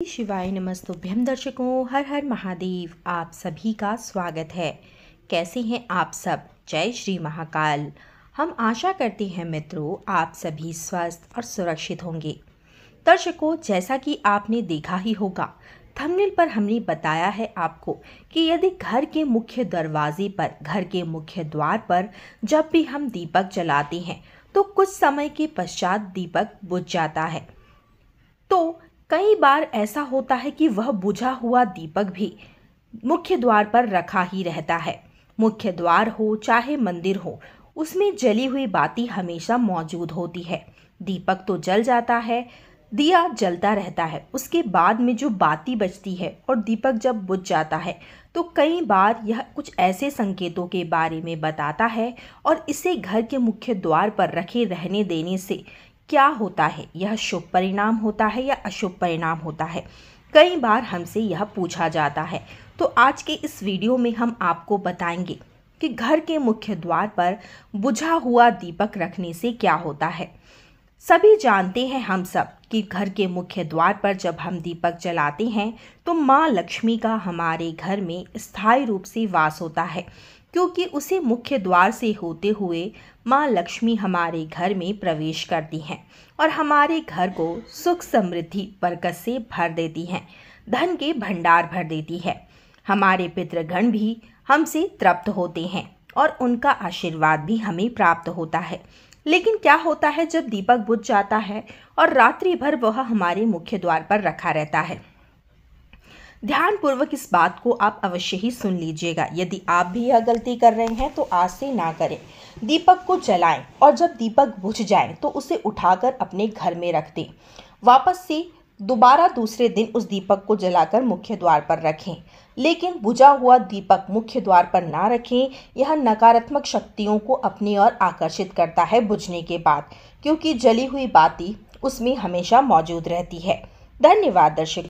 शिवाय नमस्तुभ्यम दर्शकों, हर हर महादेव, आप सभी का स्वागत है। कैसे हैं आप सब? जय श्री महाकाल। हम आशा करते हैं मित्रों, आप सभी स्वस्थ और सुरक्षित होंगे। दर्शकों, जैसा कि आपने देखा ही होगा थंबनेल पर हमने बताया है आपको कि यदि घर के मुख्य दरवाजे पर, घर के मुख्य द्वार पर जब भी हम दीपक जलाते हैं तो कुछ समय के पश्चात दीपक बुझ जाता है। तो कई बार ऐसा होता है कि वह बुझा हुआ दीपक भी मुख्य द्वार पर रखा ही रहता है। मुख्य द्वार हो, चाहे मंदिर हो, उसमें जली हुई बाती हमेशा मौजूद होती है। दीपक तो जल जाता है, दिया जलता रहता है। उसके बाद में जो बाती बचती है और दीपक जब बुझ जाता है तो कई बार यह कुछ ऐसे संकेतों के बारे में बताता है और इसे घर के मुख्य द्वार पर रखे रहने देने से क्या होता है? यह शुभ परिणाम होता है या अशुभ परिणाम होता है? कई बार हमसे यह पूछा जाता है। तो आज के इस वीडियो में हम आपको बताएँगे कि घर के मुख्य द्वार पर बुझा हुआ दीपक रखने से क्या होता है। सभी जानते हैं हम सब कि घर के मुख्य द्वार पर जब हम दीपक जलाते हैं तो माँ लक्ष्मी का हमारे घर में स्थायी रूप से वास होता है। क्योंकि उसे मुख्य द्वार से होते हुए माँ लक्ष्मी हमारे घर में प्रवेश करती हैं और हमारे घर को सुख समृद्धि बरकत से भर देती हैं, धन के भंडार भर देती है। हमारे पितृगण भी हमसे तृप्त होते हैं और उनका आशीर्वाद भी हमें प्राप्त होता है। लेकिन क्या होता है जब दीपक बुझ जाता है और रात्रि भर वह हमारे मुख्य द्वार पर रखा रहता है? ध्यानपूर्वक इस बात को आप अवश्य ही सुन लीजिएगा। यदि आप भी यह गलती कर रहे हैं तो आज से ना करें। दीपक को जलाएँ और जब दीपक बुझ जाए तो उसे उठाकर अपने घर में रख दें। वापस से दोबारा दूसरे दिन उस दीपक को जलाकर मुख्य द्वार पर रखें। लेकिन बुझा हुआ दीपक मुख्य द्वार पर ना रखें, यह नकारात्मक शक्तियों को अपनी ओर आकर्षित करता है बुझने के बाद, क्योंकि जली हुई बाती उसमें हमेशा मौजूद रहती है। धन्यवाद दर्शक।